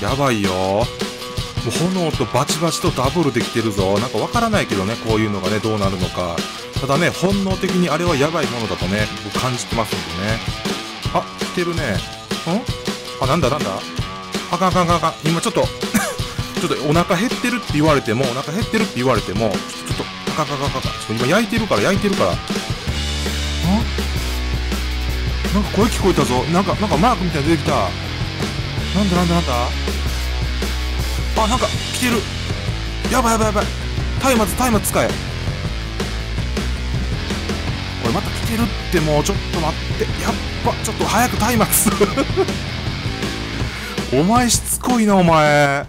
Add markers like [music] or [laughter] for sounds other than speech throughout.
やばいよ。もう炎とバチバチとダブルできてるぞ。なんかわからないけどねこういうのがねどうなるのか。ただね本能的にあれはやばいものだとね僕感じてますんでね。あ来てるね。ん？あなんだなんだ？あかんあかんあかん今ちょっと [laughs] ちょっとお腹減ってるって言われてもお腹減ってるって言われてもちょっとあかんあかんあかんあかん。ちょっと今焼いてるから焼いてるから。ん？なんか声聞こえたぞ。なんかなんかマークみたいなの出てきた。なんだなんだなんだ？あなんか来てる。やばいやばいやばい。松明松明使え。これまた来てるってもうちょっと待って。やっぱちょっと早く松明 [laughs] お前しつこいなお前。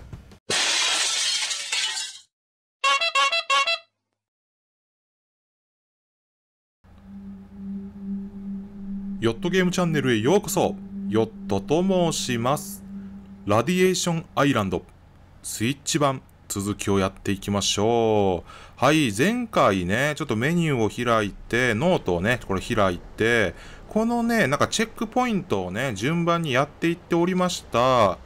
ヨットゲームチャンネルへようこそ。ヨットと申します。ラディエーションアイランドスイッチ版続きをやっていきましょう。はい前回ねちょっとメニューを開いてノートをねこれ開いてこのねなんかチェックポイントをね順番にやっていっておりました。は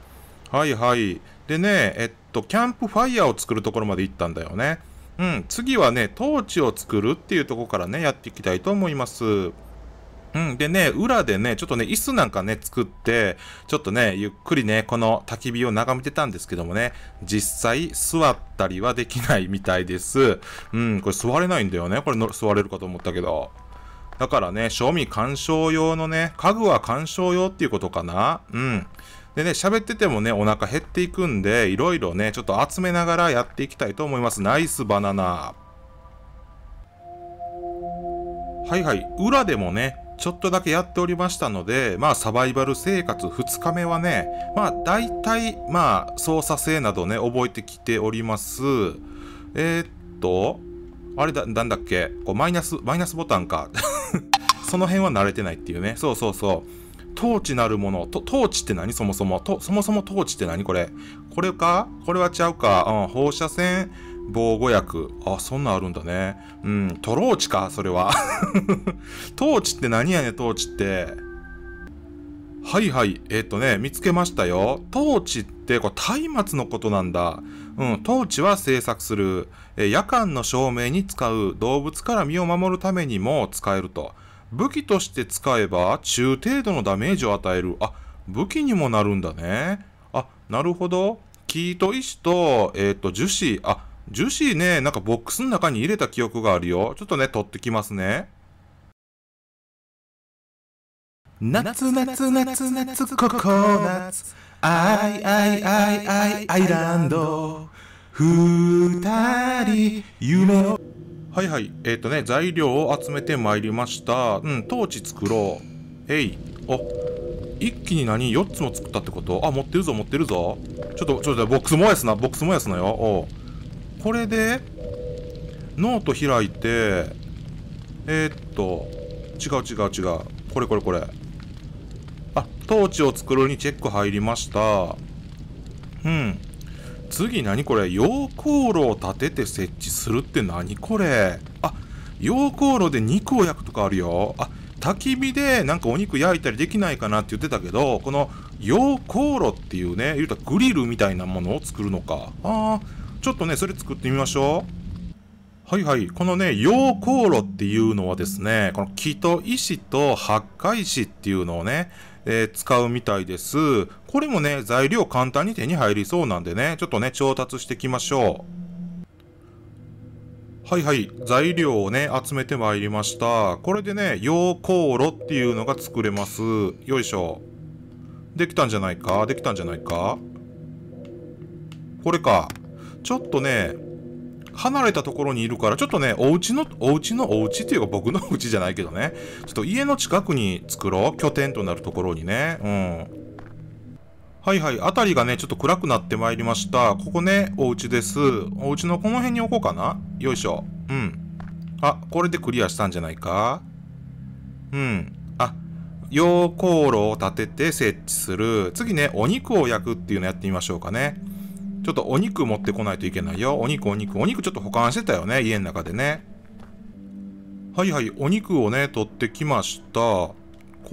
いはい。でねえっとキャンプファイヤーを作るところまで行ったんだよね。うん次はねトーチを作るっていうところからねやっていきたいと思います。うん。でね、裏でね、ちょっとね、椅子なんかね、作って、ちょっとね、ゆっくりね、この焚き火を眺めてたんですけどもね、実際座ったりはできないみたいです。うん、これ座れないんだよね。これの座れるかと思ったけど。だからね、賞味鑑賞用のね、家具は鑑賞用っていうことかな。うん。でね、喋っててもね、お腹減っていくんで、いろいろね、ちょっと集めながらやっていきたいと思います。ナイスバナナ。はいはい。裏でもね、ちょっとだけやっておりましたので、まあサバイバル生活2日目はね、まあ大体、まあ操作性などね、覚えてきております。えー、っと、あれだ、なんだっけこうマイナス、マイナスボタンか。[laughs] その辺は慣れてないっていうね。そうそうそう。トーチなるもの。トーチって何？そもそも。そもそもトーチって何？これ。これか？これはちゃうか。うん、放射線。防護薬。あ、そんなんあるんだね。うん、トローチか、それは。[laughs] トーチって何やね、トーチって。はいはい。えっ、ー、とね、見つけましたよ。トーチって、これ、松明のことなんだ。うん、トーチは製作する。え夜間の照明に使う。動物から身を守るためにも使えると。武器として使えば、中程度のダメージを与える。あ、武器にもなるんだね。あ、なるほど。木と石と、えっ、ー、と、樹脂。あ、樹脂ね、なんかボックスの中に入れた記憶があるよ。ちょっとね、取ってきますね。夏夏夏夏ココナッツアイアイアイアイアイランド二人夢をはいはいえっ、ー、とね材料を集めてまいりましたうんトーチ作ろうえいお一気に何4つも作ったってことあ持ってるぞ持ってるぞちょっとちょっとボックス燃やすなボックス燃やすなよおうこれでノート開いてえー、っと違う違う違う。これこれこれ。あトーチを作るにチェック入りました。うん。次何これ？溶鉱炉を立てて設置するって何これ？あ溶鉱炉で肉を焼くとかあるよ。あ焚き火でなんかお肉焼いたりできないかなって言ってたけどこの溶鉱炉っていうね言うたらグリルみたいなものを作るのか。ああちょっとね、それ作ってみましょう。はいはい。このね、溶鉱炉っていうのはですね、この木と石と八海石っていうのをね、えー、使うみたいです。これもね、材料簡単に手に入りそうなんでね、ちょっとね、調達していきましょう。はいはい。材料をね、集めてまいりました。これでね、溶鉱炉っていうのが作れます。よいしょ。できたんじゃないか？できたんじゃないか？これか。ちょっとね、離れたところにいるから、ちょっとね、お家の、お家のお家っていうか僕のお家じゃないけどね、ちょっと家の近くに作ろう。拠点となるところにね。うん。はいはい。あたりがね、ちょっと暗くなってまいりました。ここね、お家です。お家のこの辺に置こうかな。よいしょ。うん。あ、これでクリアしたんじゃないかうん。あ、溶鉱炉を立てて設置する。次ね、お肉を焼くっていうのやってみましょうかね。ちょっとお肉持ってこないといけないよ。お肉、お肉。お肉ちょっと保管してたよね。家の中でね。はいはい。お肉をね、取ってきました。こ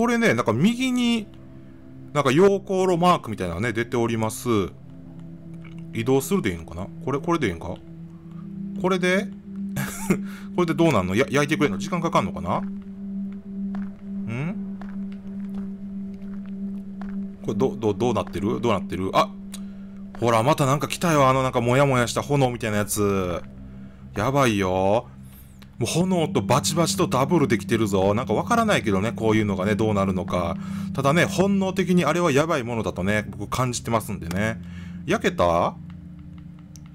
れね、なんか右に、なんか陽光炉マークみたいなのね、出ております。移動するでいいのかな？これ、これでいいんか？これで？[laughs] これでどうなんの？や、焼いてくれんの？時間かかんのかな？ん？これ、ど、ど、どうなってる？どうなってる？あほら、またなんか来たよ。あのなんかモヤモヤした炎みたいなやつ。やばいよ。もう炎とバチバチとダブルできてるぞ。なんかわからないけどね、こういうのがね、どうなるのか。ただね、本能的にあれはやばいものだとね、僕感じてますんでね。焼けた？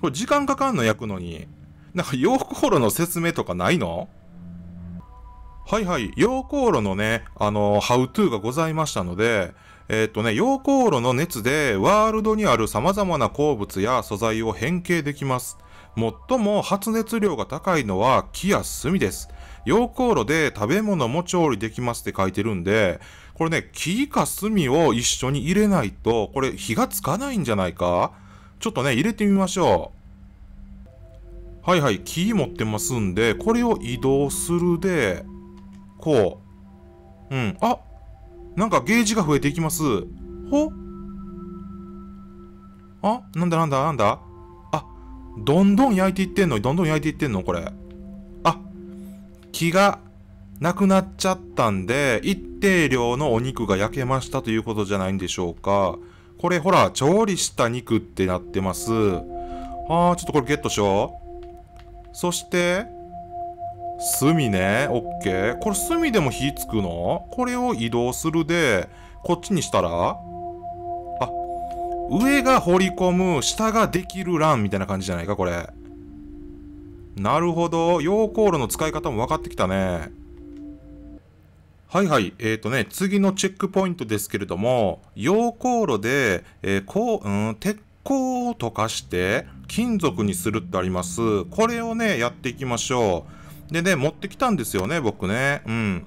これ時間かかんの焼くのに。なんか溶光炉の説明とかないの？はいはい。溶光炉のね、あの、ハウトゥーがございましたので、えっ、とね、溶光炉の熱でワールドにある様々な鉱物や素材を変形できます。最も発熱量が高いのは木や炭です。溶光炉で食べ物も調理できますって書いてるんで、これね、木か炭を一緒に入れないと、これ火がつかないんじゃないか？ちょっとね、入れてみましょう。はいはい、木持ってますんで、これを移動するで、こう。うん。あなんかゲージが増えていきます。ほ？あ？なんだなんだなんだ？あ、どんどん焼いていってんの？どんどん焼いていってんの？これ。あ、木がなくなっちゃったんで、一定量のお肉が焼けましたということじゃないんでしょうか。これほら、調理した肉ってなってます。あー、ちょっとこれゲットしよう。そして、炭ね。オッケー。これ炭でも火つくの？これを移動するで、こっちにしたら？あ、上が掘り込む、下ができる欄みたいな感じじゃないか、これ。なるほど。溶光炉の使い方も分かってきたね。はいはい。えっ、ー、とね、次のチェックポイントですけれども、溶光炉で、えー、こう、うん、鉄鋼を溶かして金属にするってあります。これをね、やっていきましょう。でね、持ってきたんですよね、僕ね。うん。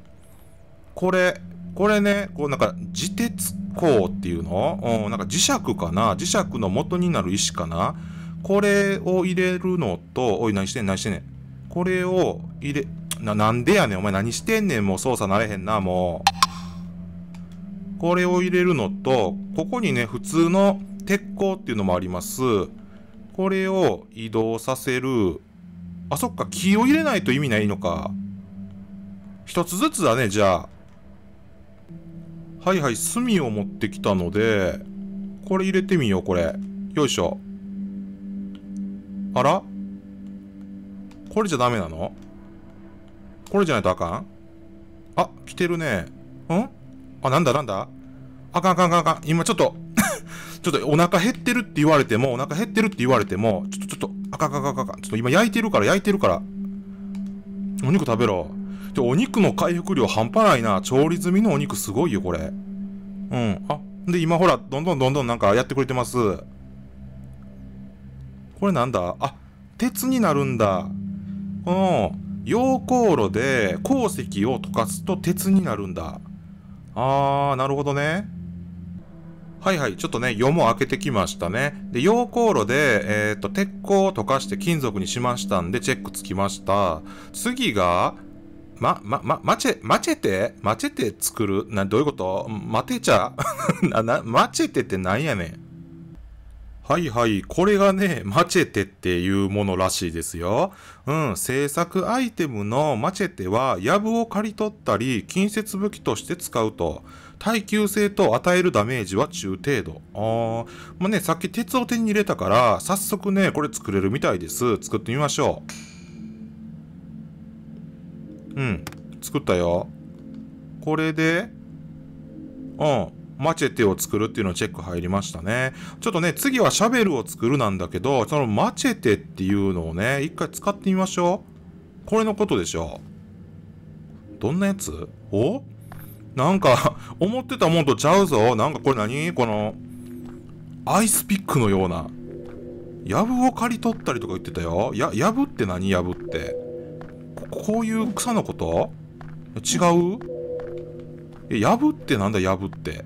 これ、これね、こうなんか、自鉄鋼っていうの？うん、なんか磁石かな？磁石の元になる石かな？これを入れるのと、おい、何してん？何してん？ねん。これを入れ、な、なんでやねん、お前何してんねん、もう操作なれへんな、もう。これを入れるのと、ここにね、普通の鉄鋼っていうのもあります。これを移動させる。あ、そっか、木を入れないと意味ないのか。一つずつだね、じゃあ。はいはい、炭を持ってきたので、これ入れてみよう、これ。よいしょ。あら？これじゃダメなの？これじゃないとあかん？あ、来てるね。ん？あ、なんだなんだ？あかんあかんあかんあかん。今ちょっと [laughs] ちょっとお腹減ってるって言われても、お腹減ってるって言われても、ちょっとちょっと、あかんかかか。ちょっと今焼いてるから焼いてるから。お肉食べろ。で、お肉の回復量半端ないな。調理済みのお肉すごいよ、これ。うん。あ、で、今ほら、どんどんどんどんなんかやってくれてます。これなんだ？あ、鉄になるんだ。この、溶鉱炉で鉱石を溶かすと鉄になるんだ。あー、なるほどね。はいはい。ちょっとね、夜も明けてきましたね。で、溶鉱炉で、えっ、と、鉄鋼を溶かして金属にしましたんで、チェックつきました。次が、ま、ま、ま、マチェ、マチェテマチェテ作る？な、どういうこと？マテチャな、な、マチェテってなんやねん。はいはい。これがね、マチェテっていうものらしいですよ。うん。制作アイテムのマチェテは、ヤブを刈り取ったり、近接武器として使うと。耐久性と与えるダメージは中程度。あー。まあね、さっき鉄を手に入れたから、早速ね、これ作れるみたいです。作ってみましょう。うん。作ったよ。これで、うん。マチェテを作るっていうのチェック入りましたね。ちょっとね、次はシャベルを作るなんだけど、そのマチェテっていうのをね、一回使ってみましょう。これのことでしょう。どんなやつ？お？なんか思ってたもんとちゃうぞ。なんかこれ何？この、アイスピックのような。ヤブを刈り取ったりとか言ってたよ。や、ヤブって何？ヤブって。こういう草のこと？違う？え、ヤブってなんだ？ヤブって。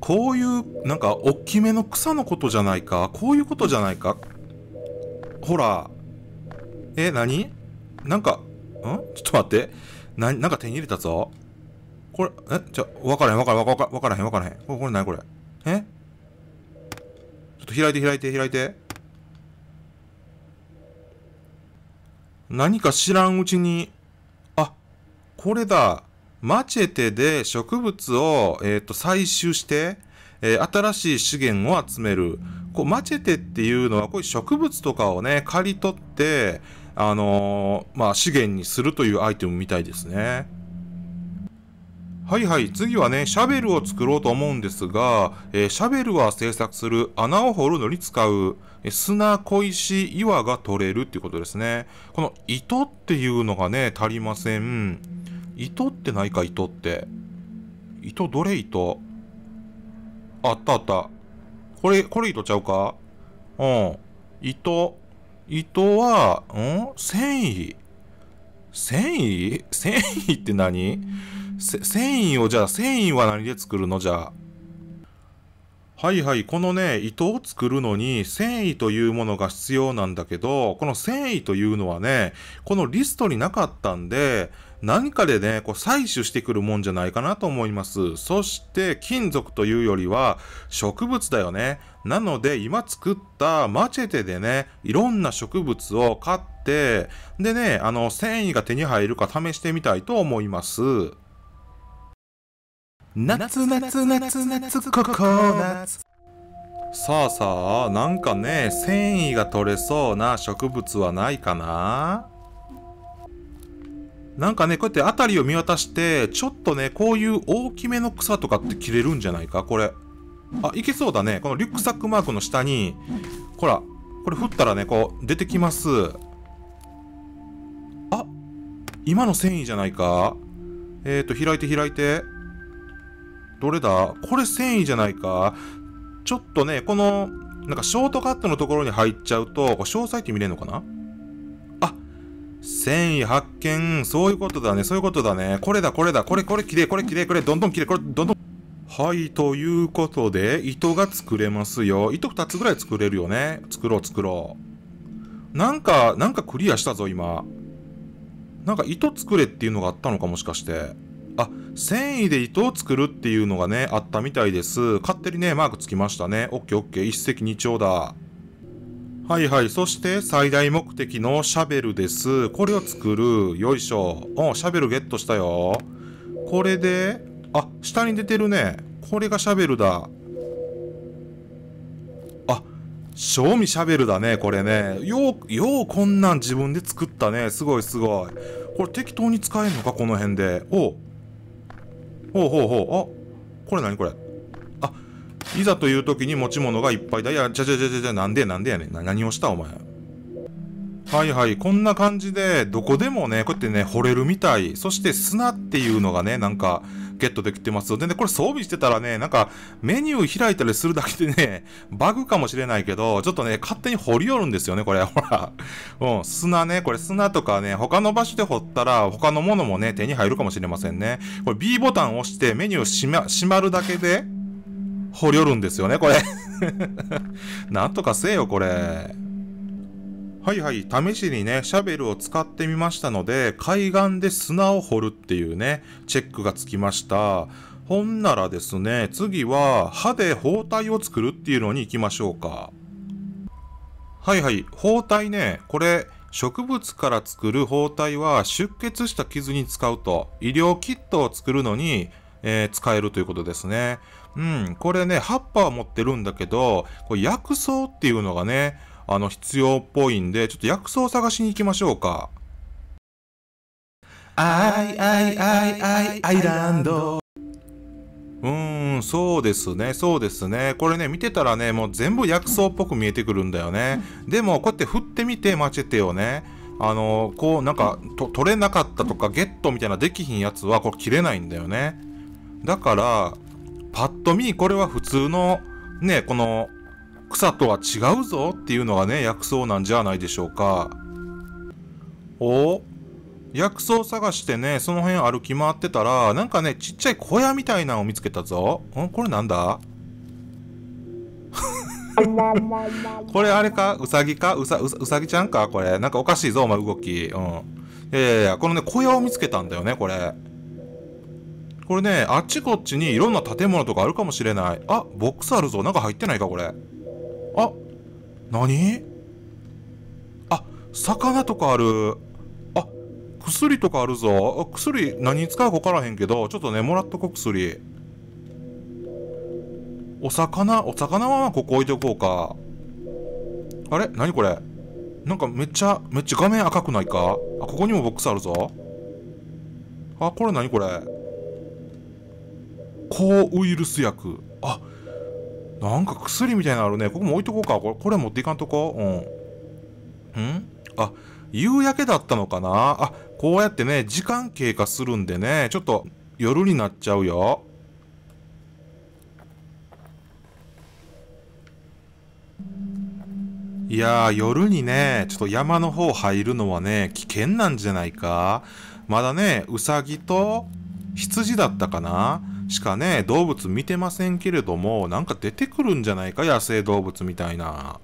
こういう、なんか、おっきめの草のことじゃないか？こういうことじゃないか？ほら。え、何？なんか、ん？ちょっと待って。な、なんか手に入れたぞ。これ、え、じゃ、わからへん、わからへん、わからへん、わからへん。これ、これ何これ？え？ちょっと開いて、開いて、開いて。何か知らんうちに、あ、これだ。マチェテで植物を、えっ、と、採集して、えー新しい資源を集める。こう、マチェテっていうのは、こういう植物とかをね、刈り取って、あのーまあ、資源にするというアイテムみたいですね。はいはい。次はね、シャベルを作ろうと思うんですが、えーシャベルは製作する穴を掘るのに使う、え砂、小石、岩が取れるっていうことですね。この糸っていうのがね、足りません。糸ってないか、糸って。糸、どれ糸？あったあった。これ、これ糸ちゃうか？うん。糸。糸は、ん？繊維？繊維？繊維って何？繊維をじゃあ繊維は何で作るの？じゃあ。はいはいこのね糸を作るのに繊維というものが必要なんだけどこの繊維というのはねこのリストになかったんで何かでねこう採取してくるもんじゃないかなと思います。そして金属というよりは植物だよね。なので今作ったマチェテでねいろんな植物を買ってでねあの繊維が手に入るか試してみたいと思います。夏夏夏夏ココナッツ。さあさあ、なんかね、繊維が取れそうな植物はないかな？なんかね、こうやって辺りを見渡して、ちょっとね、こういう大きめの草とかって切れるんじゃないか？これ。あ、いけそうだね。このリュックサックマークの下に、ほら、これ振ったらね、こう、出てきます。あ、今の繊維じゃないか？えーと、開いて開いて。どれだ？これ繊維じゃないか？ちょっとね、この、なんかショートカットのところに入っちゃうと、詳細って見れるのかな、繊維発見。そういうことだね、そういうことだね。これだ、これだ、これ、これきれい、これきれい、これ、どんどんきれい、これ、どんどん。はい、ということで、糸が作れますよ。糸2つぐらい作れるよね。作ろう、作ろう。なんか、なんかクリアしたぞ、今。なんか糸作れっていうのがあったのか、もしかして。あ、繊維で糸を作るっていうのがね、あったみたいです。勝手にね、マークつきましたね。オッケーオッケー。一石二鳥だ。はいはい。そして、最大目的のシャベルです。これを作る。よいしょ。おシャベルゲットしたよ。これで、あ、下に出てるね。これがシャベルだ。あ、賞味シャベルだね、これね。よう、ようこんなん自分で作ったね。すごいすごい。これ適当に使えんのか、この辺で。おうほうほうほう。あ、これ何これ？いざという時に持ち物がいっぱいだ。いや、じゃじゃじゃじゃじゃ、なんでなんでやねん。何をしたお前。はいはい。こんな感じで、どこでもね、こうやってね、掘れるみたい。そして砂っていうのがね、なんか、ゲットできてます。でね、これ装備してたらね、なんか、メニュー開いたりするだけでね、[laughs] バグかもしれないけど、ちょっとね、勝手に掘り寄るんですよね、これ。ほら。うん、砂ね、これ砂とかね、他の場所で掘ったら、他のものもね、手に入るかもしれませんね。これ B ボタンを押してメニュー閉ま、閉まるだけで、掘り寄るんですよね、これ。[laughs] なんとかせえよ、これ。はいはい、試しにね、シャベルを使ってみましたので、海岸で砂を掘るっていうね、チェックがつきました。ほんならですね、次は歯で包帯を作るっていうのに行きましょうか。はいはい、包帯ね、これ、植物から作る包帯は出血した傷に使うと、医療キットを作るのに、えー使えるということですね。うん、これね、葉っぱは持ってるんだけど、これ薬草っていうのがね、あの、必要っぽいんで、ちょっと薬草を探しに行きましょうか。アイアイアイアイアイランドうーん、そうですね、そうですね。これね、見てたらね、もう全部薬草っぽく見えてくるんだよね。でも、こうやって振ってみて、マチェテをね、あのこう、なんか、と取れなかったとか、ゲットみたいなできひんやつは、これ切れないんだよね。だから、パッと見、これは普通の、ね、この、草とは違うぞっていうのがね、薬草なんじゃないでしょうか。お薬草探してね、その辺歩き回ってたら、なんかね、ちっちゃい小屋みたいなのを見つけたぞ。んこれなんだ？[laughs] これあれか？うさぎか？うさうぎちゃんか？これ。なんかおかしいぞ、お前動き。うん。いやいやいや、このね、小屋を見つけたんだよね、これ。これね、あっちこっちにいろんな建物とかあるかもしれない。あ、ボックスあるぞ。なんか入ってないか、これ。あ、何？あ、魚とかある。あ、薬とかあるぞ。薬何に使うか分からへんけど、ちょっとね、もらっとこ、薬。お魚、お魚はここ置いておこうか。あれ？何これ？なんかめっちゃ、めっちゃ画面赤くないか？あ、ここにもボックスあるぞ。あ、これ何これ？抗ウイルス薬。あ、なんか薬みたいなのあるね。ここも置いとこうか。これ、これ持っていかんとこうん。ん？あ、夕焼けだったのかなあ、こうやってね、時間経過するんでね、ちょっと夜になっちゃうよ。いやー、夜にね、ちょっと山の方入るのはね、危険なんじゃないかまだね、うさぎと羊だったかなしかね、動物見てませんけれども、なんか出てくるんじゃないか？野生動物みたいな。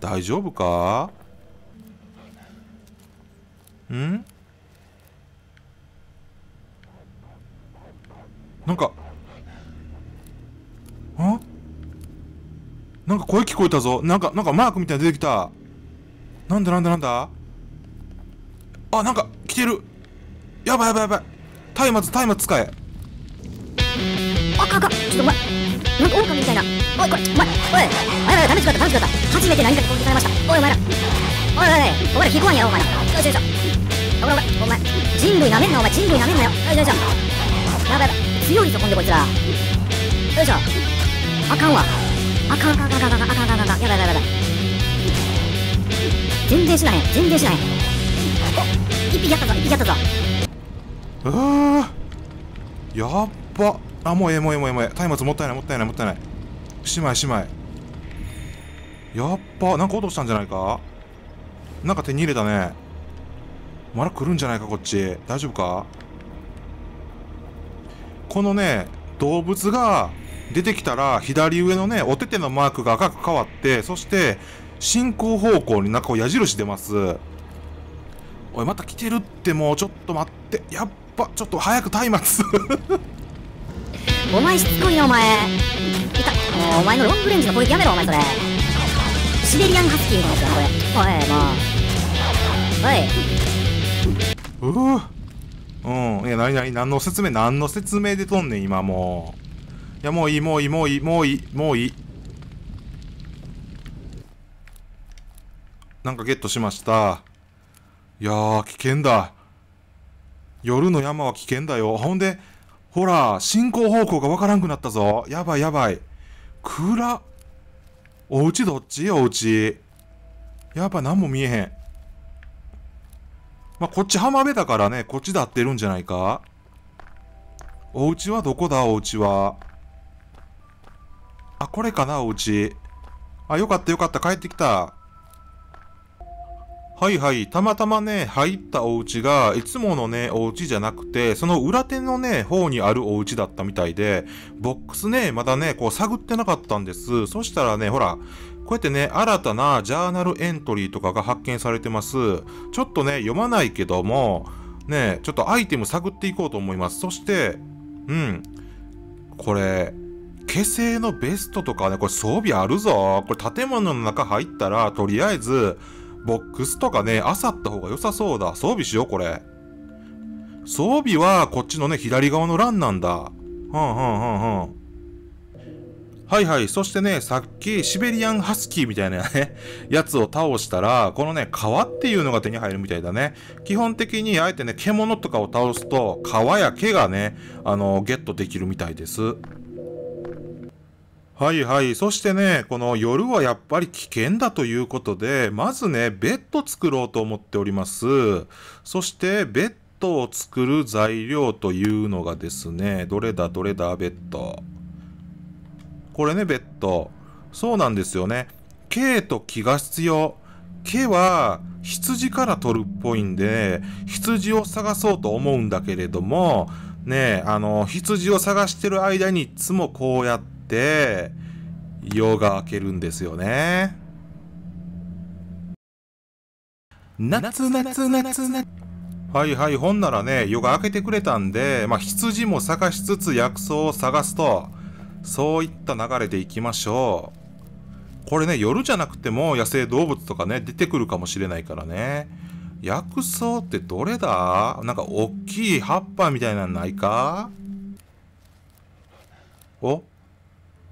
大丈夫か？ん？なんか、んなんか声聞こえたぞ。なんか、なんかマークみたいな出てきた。なんだなんだなんだ？あ、なんか来てる。やばいやばいやばい。松明、松明使え。ちょっとお前なんか狼みたいな。おいこれお前おいお前らダメ使ったダメ使った。初めて何かに攻撃されました。おいお前ら。おいおいお前ら引くわんやお前ら。よいしょよいしょ。お前お前人類なめんなお前。人類なめんなよ。よいしょよいしょ。やばいやばい。強いぞほんでこいつら。よいしょ。あかんわ。あかんあかんあかんあかんあかんあかんあかんやばいやばいやばい。全然しなへん全然しなへんお一匹やったぞ一匹やったぞ。あー。やっば。あ、もうええ、もうええ、もうええ、もうええ。松明もったいない、もったいない、もったいない。姉妹、姉妹。やっぱ、なんか落としたんじゃないか？なんか手に入れたね。まだ来るんじゃないか、こっち。大丈夫か？このね、動物が出てきたら、左上のね、お手手のマークが赤く変わって、そして、進行方向になんかこう矢印出ます。おい、また来てるってもう、ちょっと待って。やっぱ、ちょっと早く松明お前しつこいなお前いたお前のロングレンジの攻撃やめろお前それシベリアンハスキーみたいなやつだこれおいもうおいううん。いや、なになに何の説明何の説明でとんねん、今もう。いや、もういい、もういい、もういい、もういい、もういい。なんかゲットしました。いやー、危険だ。夜の山は危険だよ。ほんで、ほら、進行方向がわからんくなったぞ。やばいやばい。暗お家どっち？お家。やっぱ何も見えへん。まあ、こっち浜辺だからね、こっちだってるんじゃないかお家はどこだ？お家は。あ、これかなお家。あ、よかったよかった。帰ってきた。はいはい。たまたまね、入ったお家が、いつものね、お家じゃなくて、その裏手のね、方にあるお家だったみたいで、ボックスね、まだね、こう探ってなかったんです。そしたらね、ほら、こうやってね、新たなジャーナルエントリーとかが発見されてます。ちょっとね、読まないけども、ね、ちょっとアイテム探っていこうと思います。そして、うん、これ、消製のベストとかね、これ装備あるぞ。これ建物の中入ったら、とりあえず、ボックスとかね、漁った方が良さそうだ。装備しよう、これ。装備は、こっちのね、左側の欄なんだ。はんはんはんはん。はいはい。そしてね、さっき、シベリアンハスキーみたいなね、[laughs] やつを倒したら、このね、皮っていうのが手に入るみたいだね。基本的に、あえてね、獣とかを倒すと、皮や毛がね、あの、ゲットできるみたいです。はいはい。そしてね、この夜はやっぱり危険だということで、まずね、ベッド作ろうと思っております。そして、ベッドを作る材料というのがですね、どれだどれだベッド。これね、ベッド。そうなんですよね。K と木が必要。毛は羊から取るっぽいんで、羊を探そうと思うんだけれども、ねあの、羊を探してる間にいつもこうやって、て夜が明けるんですよね。夏夏夏夏。はいはい、ほんならね、夜が明けてくれたんで、まあ、羊も探しつつ薬草を探すと、そういった流れでいきましょう。これね、夜じゃなくても野生動物とかね、出てくるかもしれないからね。薬草ってどれだ？なんか大きい葉っぱみたいなのないか？お？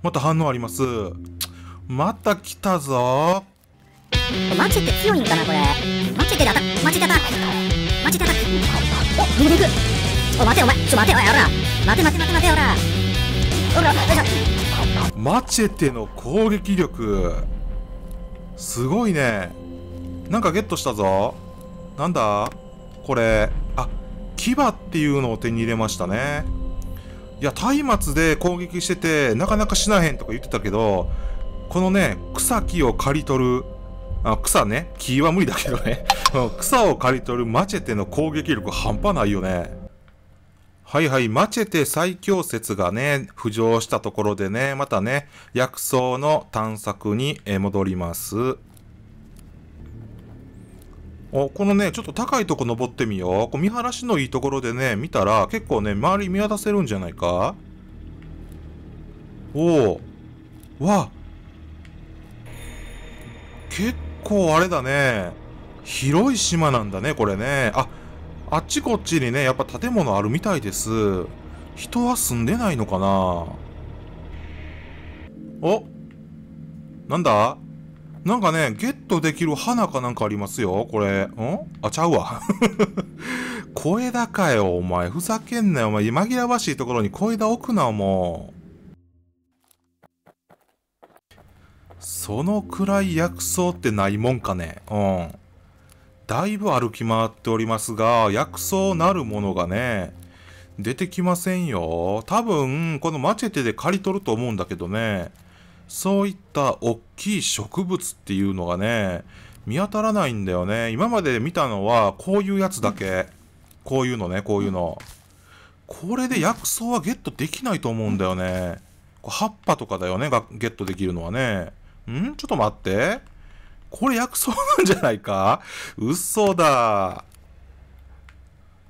また反応あります。また来たぞ。マチェって強いんかなこれ。マチェってで当たマチェで当たマチェで当たお逃げていく。お待てお前。ちょ待ておいおら待て待て待て待ておら。おらよいしょ。マチェテの攻撃力。すごいね。なんかゲットしたぞ。なんだ？これ。あ牙っていうのを手に入れましたねいや松明で攻撃しててなかなか死なへんとか言ってたけどこのね草木を刈り取るあ草ね木は無理だけどね [laughs] 草を刈り取るマチェテの攻撃力半端ないよねはいはい、マチェテ最強説がね、浮上したところでね、またね、薬草の探索に戻ります。お、このね、ちょっと高いとこ登ってみよう。こう見晴らしのいいところでね、見たら結構ね、周り見渡せるんじゃないか？おお。わ結構あれだね。広い島なんだね、これね。あ、あっちこっちにね、やっぱ建物あるみたいです。人は住んでないのかな？おなんだ？なんかね、ゲットできる花かなんかありますよ、これ。ん？あ、ちゃうわ。小枝かよ、お前。ふざけんなよ、お前。紛らわしいところに小枝置くな、もう。そのくらい薬草ってないもんかね。うん。だいぶ歩き回っておりますが、薬草なるものがね、出てきませんよ。多分、このマチェテで刈り取ると思うんだけどね、そういった大きい植物っていうのがね、見当たらないんだよね。今まで見たのは、こういうやつだけ。こういうのね、こういうの。これで薬草はゲットできないと思うんだよね。葉っぱとかだよね、がゲットできるのはね。ん？ちょっと待って。これ薬草なんじゃないか？嘘だ。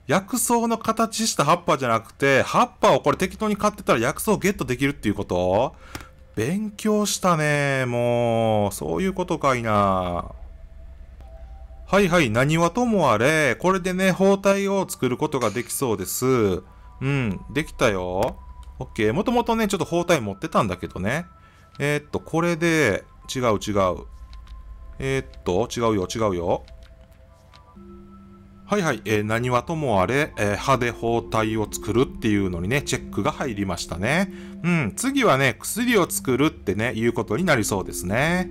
薬草の形した葉っぱじゃなくて、葉っぱをこれ適当に買ってたら薬草をゲットできるっていうこと？勉強したね。もう、そういうことかいな。はいはい、何はともあれ、これでね、包帯を作ることができそうです。うん、できたよ。オッケー。もともとね、ちょっと包帯持ってたんだけどね。えー、っと、これで、違う違う。えー、っと、違うよ、違うよ。はいはい、えー、何はともあれ、えー、歯で包帯を作るっていうのにね、チェックが入りましたね。うん、次はね、薬を作るってね、いうことになりそうですね。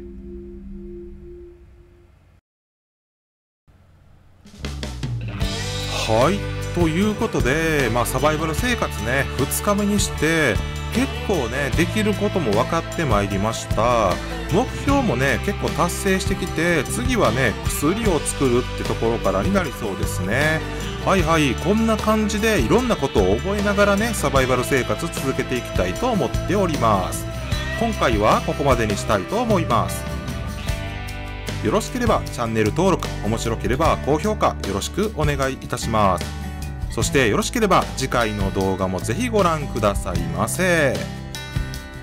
はい、ということで、まあ、サバイバル生活ね、2日目にして、結構ね、できることも分かってまいりました。目標もね結構達成してきて次はね薬を作るってところからになりそうですね。はいはい。こんな感じでいろんなことを覚えながらねサバイバル生活続けていきたいと思っております。今回はここまでにしたいと思います。よろしければチャンネル登録面白ければ高評価よろしくお願いいたします。そしてよろしければ次回の動画もぜひご覧くださいませ。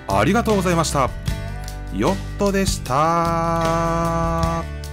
ありがとうございました。ヨットでした。